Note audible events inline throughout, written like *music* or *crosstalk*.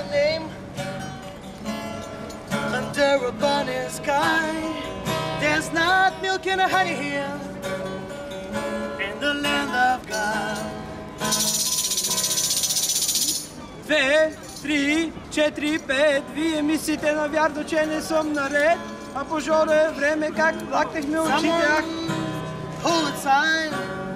a name under a burning sky. There's not milk and honey here in the land of God. Две, три, четири, пет. Вие мислите навярно, че не съм наред. А по жоре време как лакнахме очите. Ах, Hold it tight.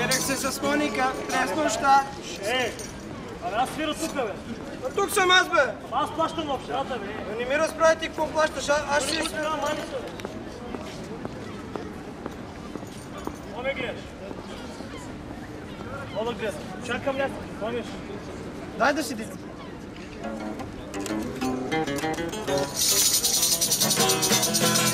By. Бирах се с Моника през нощта. Е, абе аз свира тук, бе. А тук съм аз, бе. Аз плащам на общината, бе. А Не ми разправите какво плащаш. а- Аз ще... Бе. Какво ме гледаш? Какво да гледам? Чакам. Какво ми Дай да седи. Para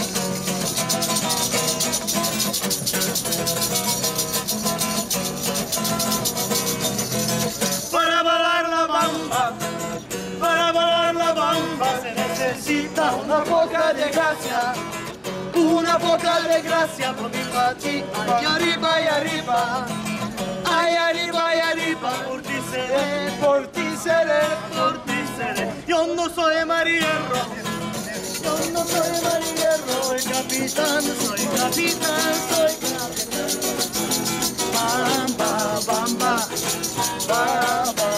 una poca de gracia, una poca de gracia por mi ti, ay arriba y arriba, ay arriba y arriba, por ti seré, por ti seré, por ti seré. Yo no soy marierro, yo no soy marierro, soy capitán, soy capitán, soy capitán. Bamba, bamba. Ba, ba, bamba.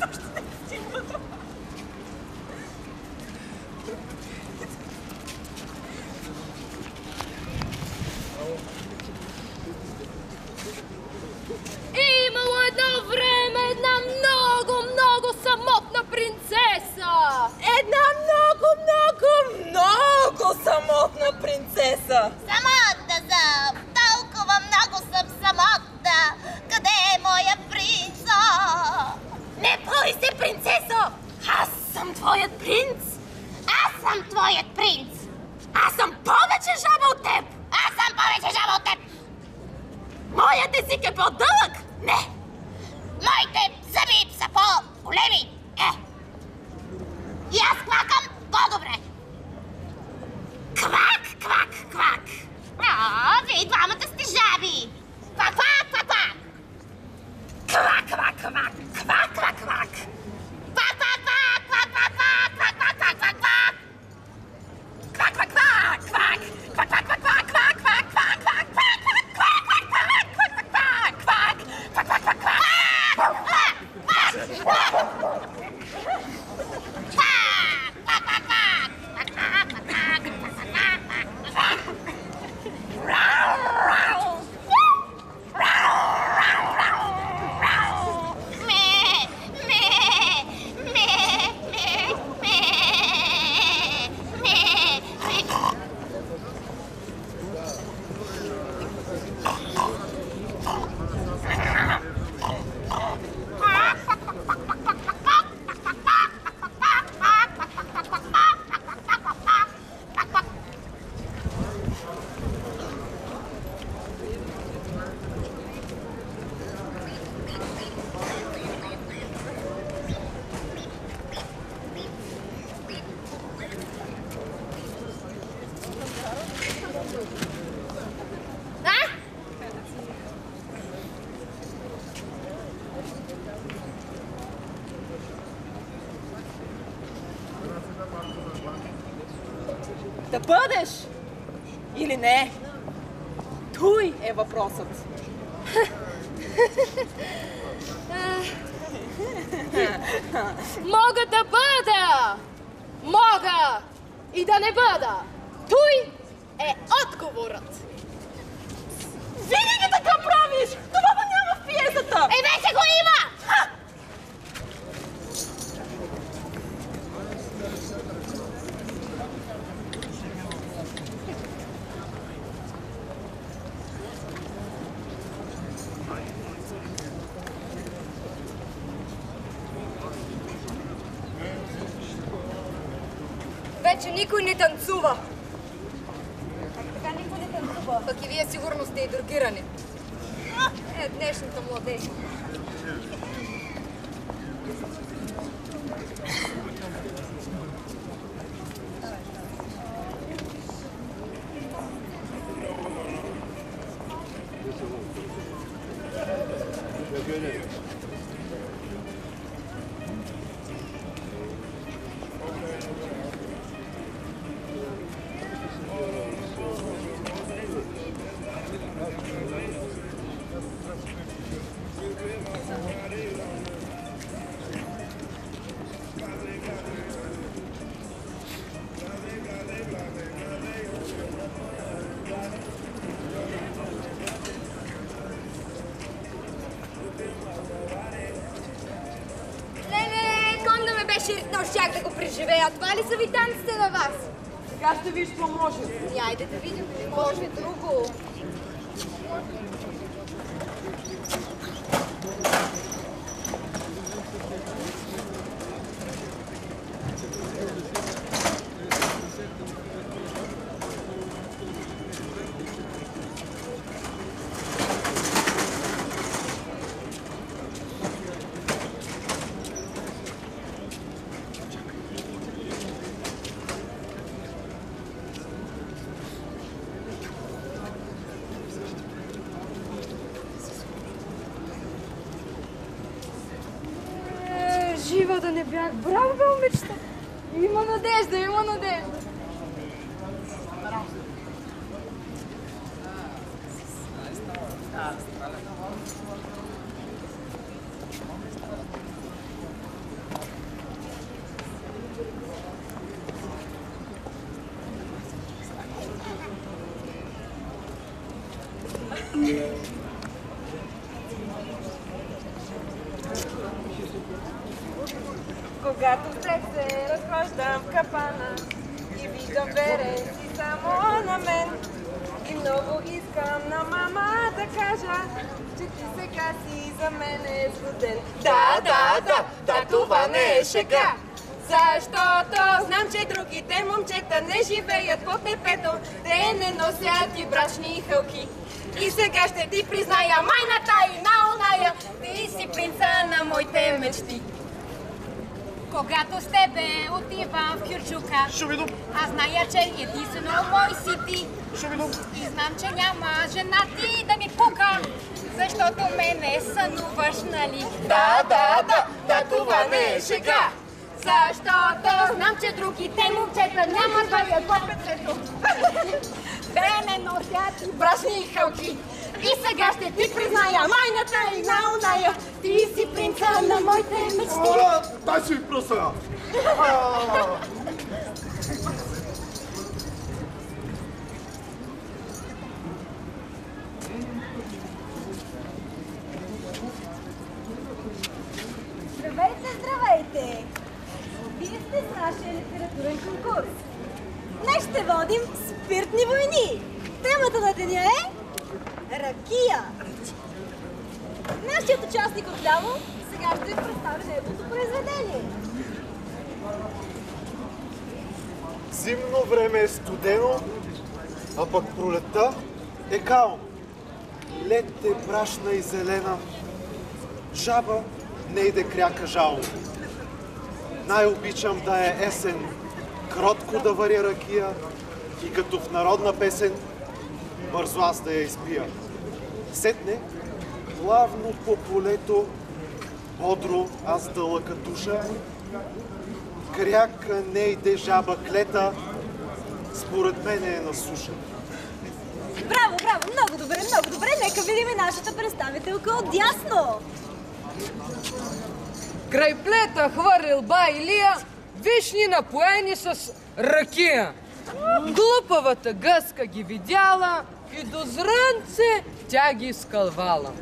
то, что Да бъдеш или не? Туй е въпросът. Мога да бъда! Мога и да не бъда! Туй е отговорът! Винаги така правиш! Това няма в пиесата! Е, Това ли са ви танците на вас? Сега ще виж какво може. И ами, айде да видим, може друго. не бях. Браво, бе, момичета! Има надежда, има надежда! Живеят под небето, те не носят и брачни хълки. И сега ще ти призная майната и на оная, ти си принца на моите мечти. Когато с тебе отивам в Кюрчука, аз зная, че единствено мой си ти. И знам, че няма жена ти да ми пука, защото мене сънуваш, нали? Да, да, да, да, това не е шега. Защото Знам, че другите момчета няма да я пъпецето. *laughs* Те не носят и брашни халки. И сега ще ти призная майната и на оная. Ти си принца на моите мечти. А, Дай си пръса! Здравейте, здравейте! Нашия литературен конкурс. Днес ще водим спиртни войни. Темата на деня е ракия. Нашият участник отляво сега ще ви представи неговото произведение. Зимно време е студено, а пък пролетта е као. Лед е брашна и зелена, жаба не иде кряка жало. Най-обичам да е есен, кротко да варя ракия и като в народна песен, бързо аз да я изпия. Сетне, плавно по полето, бодро аз да лъка душа, кряка не иде жаба клета, според мен е на суша. Браво, браво! Много добре, много добре. Нека видим нашата представителка от дясно. Край плета хвърлил ба Илия вишни напоени с ракия. Глупавата гъска ги видяла и до зранце тя ги изкълвала.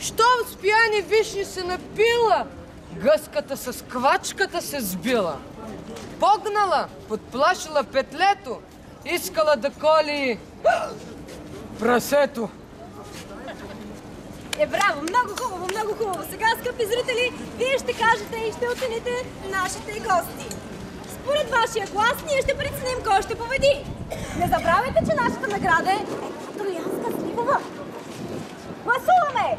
Щом с пияни вишни се напила, гъската с квачката се сбила. Погнала, подплашила петлето, искала да коли прасето. Е, браво! Много хубаво, много хубаво. Сега, скъпи зрители, вие ще кажете и ще оцените нашите гости. Според вашия глас, ние ще преценим кой ще победи. Не забравяйте, че нашата награда е троянска сливова. Гласуваме!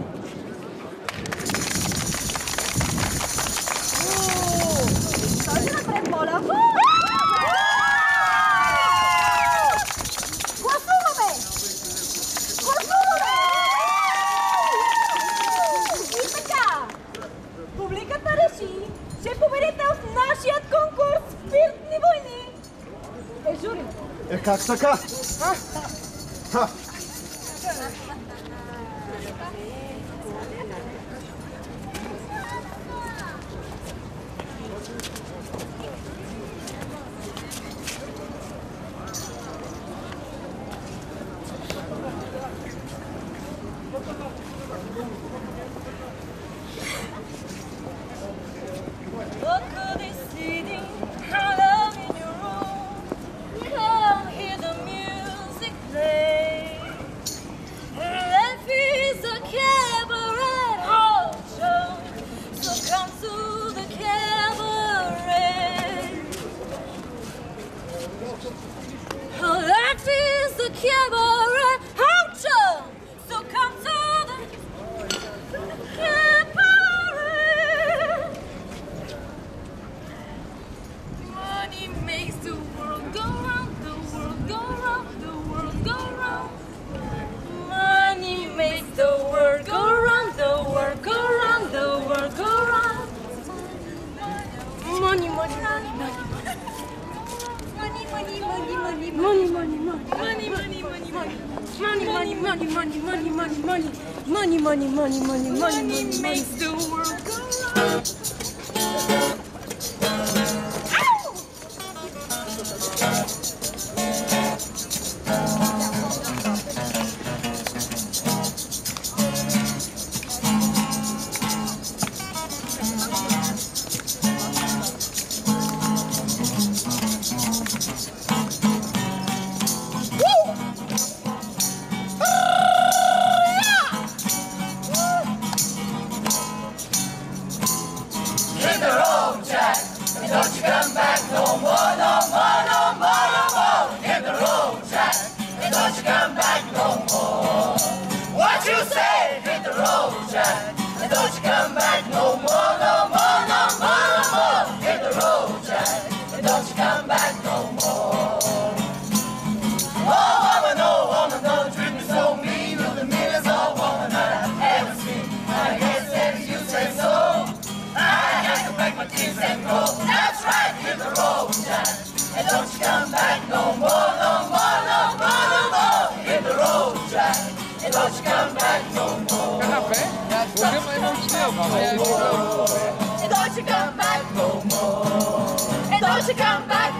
Стойте напред, моля. Taksaka. Ha. Ha. more. And don't you come back no more. And don't you come back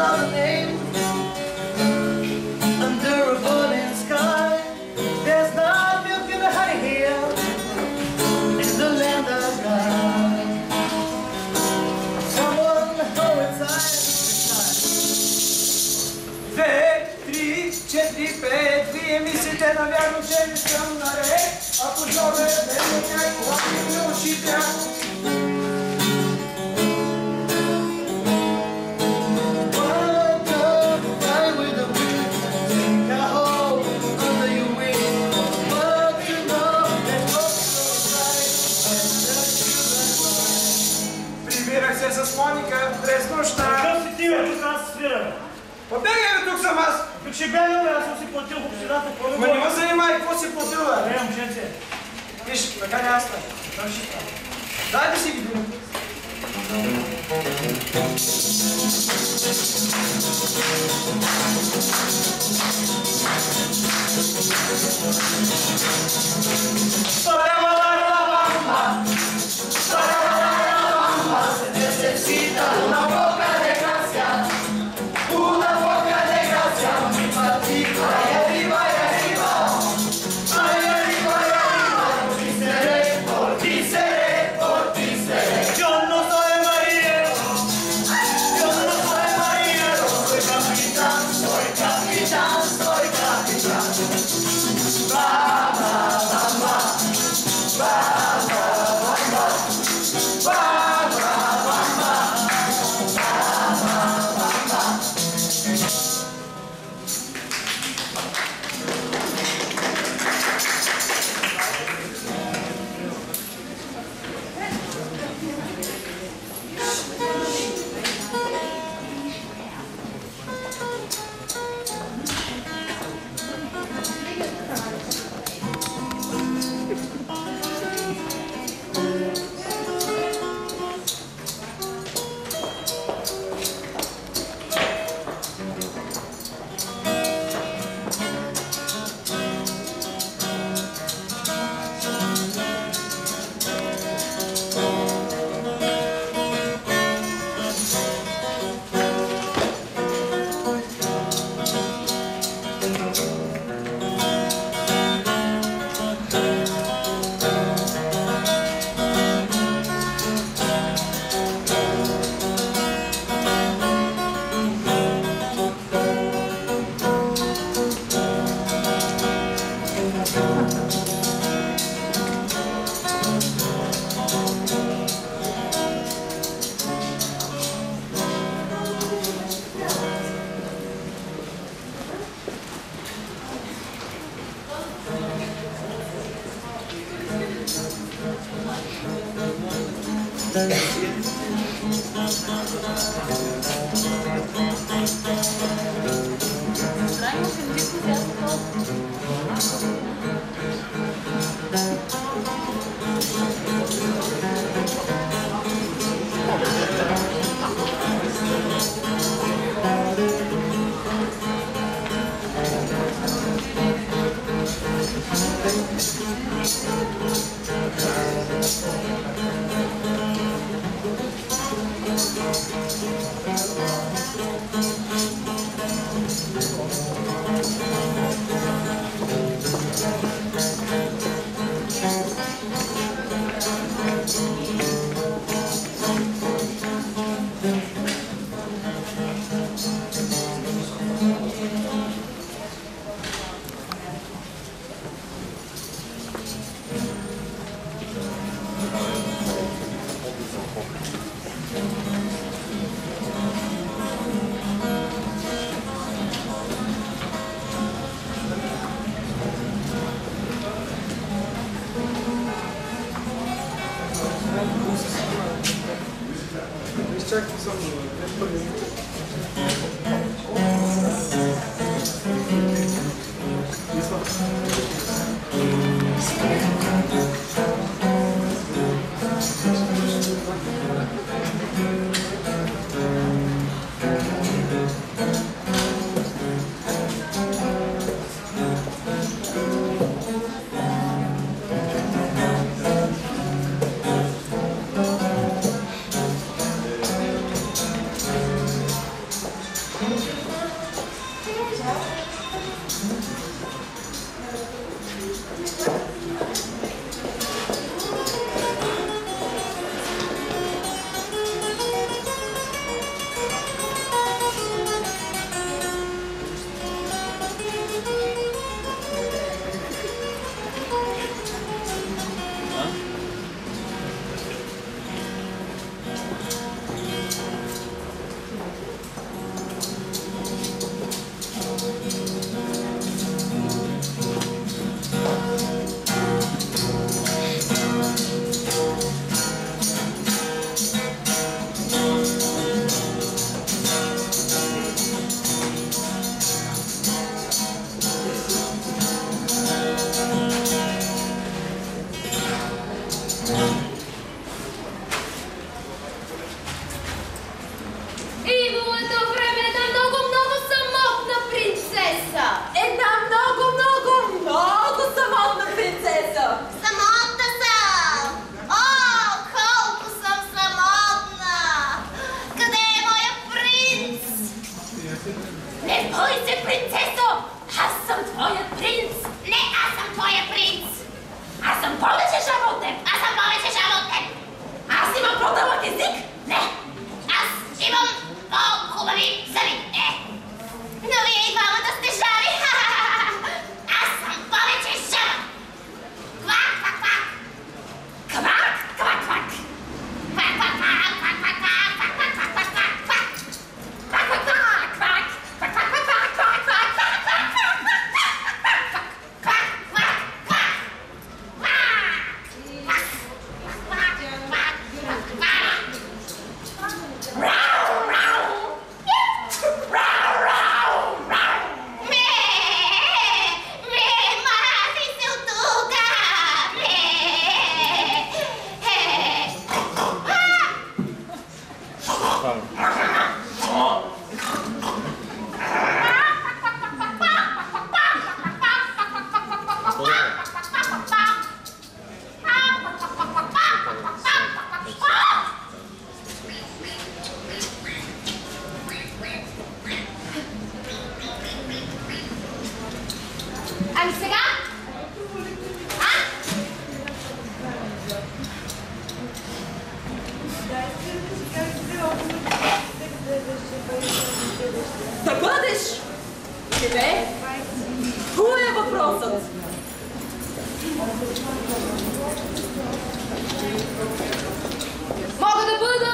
all the names. Șibeai eu să se potil cu psilată pe Mă nu să mai poți să potil ăla. Vrem, ce ce? Ești, pe care asta. Am și Da, Ai, não acredito que todo. Just check something, then put in. Хуже вопросов. Могу добыть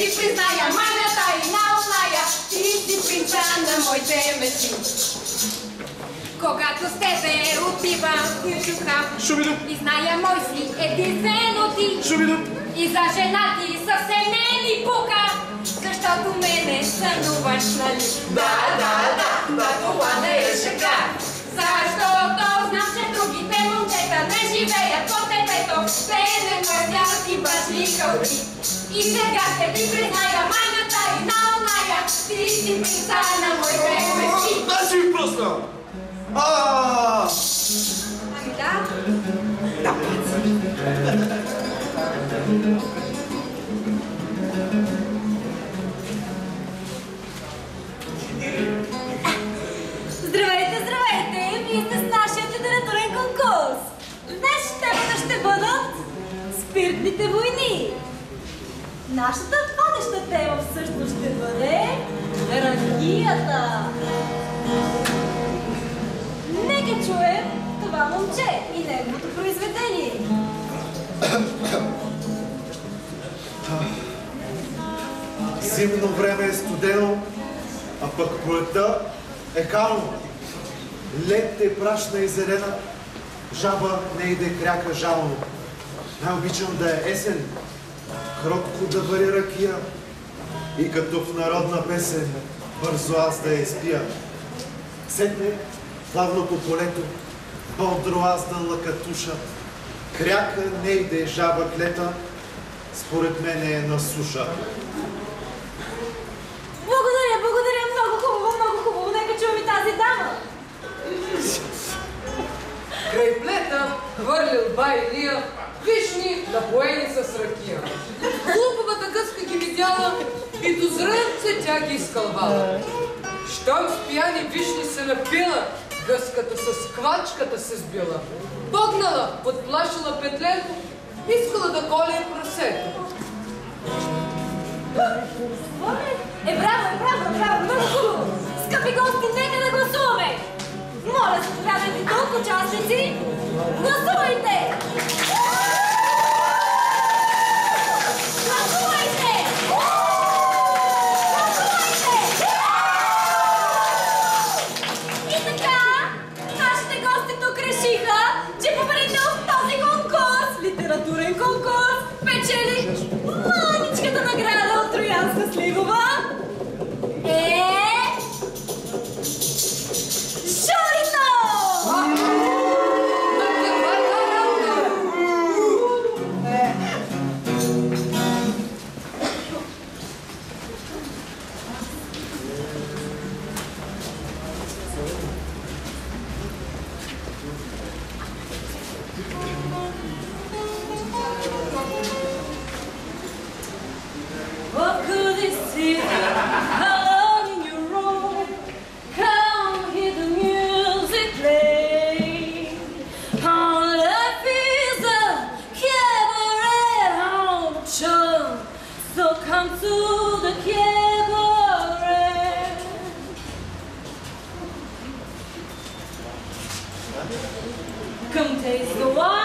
Ти призная майната и на оная, ти си принца на моите мечти. Когато с тебе отивам в Кючука и зная мой си единствено ти и за жена ти съвсем не ми пука, защото мене сънуваш, нали? Да, да, да, да, това не е шега. Защото знам, че другите момчета не живеят по тебето, те не носят и башни хълки. И сега ще ти призная майната и на оная, ти си принца на мечти. Дай си ми пръсна! Ами да. Здравейте, здравейте! Вие сте с нашия литературен конкурс. Днес темата ще бъдат спиртните войни. Нашата водеща тема всъщност ще бъде ракията. Нека чуем това момче и неговото произведение. Зимно време е студено, а пък пролетта е кално. Лед е прашна и зелена, жаба не иде кряка жално. Най-обичам да е есен, кротко да варя ракия и като в народна песен бързо аз да я изпия. Сетне, плавно по полето, бодро аз да лъкатуша. Кряка не иде жаба клета, според мен е на суша. Благодаря, благодаря, много хубаво, много хубаво. Нека чуем и тази дама. Край плета хвърлил бай Илия вишни напоени с ракия. Глупавата гъска ги видяла и до зрънце тя ги изкълвала. Щом с пияни вишни се напила, гъската с квачката се сбила. Погнала, подплашила петлето, искала да коли прасето. Е, браво, е, браво, браво, много хубаво! Скъпи гости, нека да гласуваме! Моля, заповядайте участници! Гласувайте! Гласувайте! Praise the one.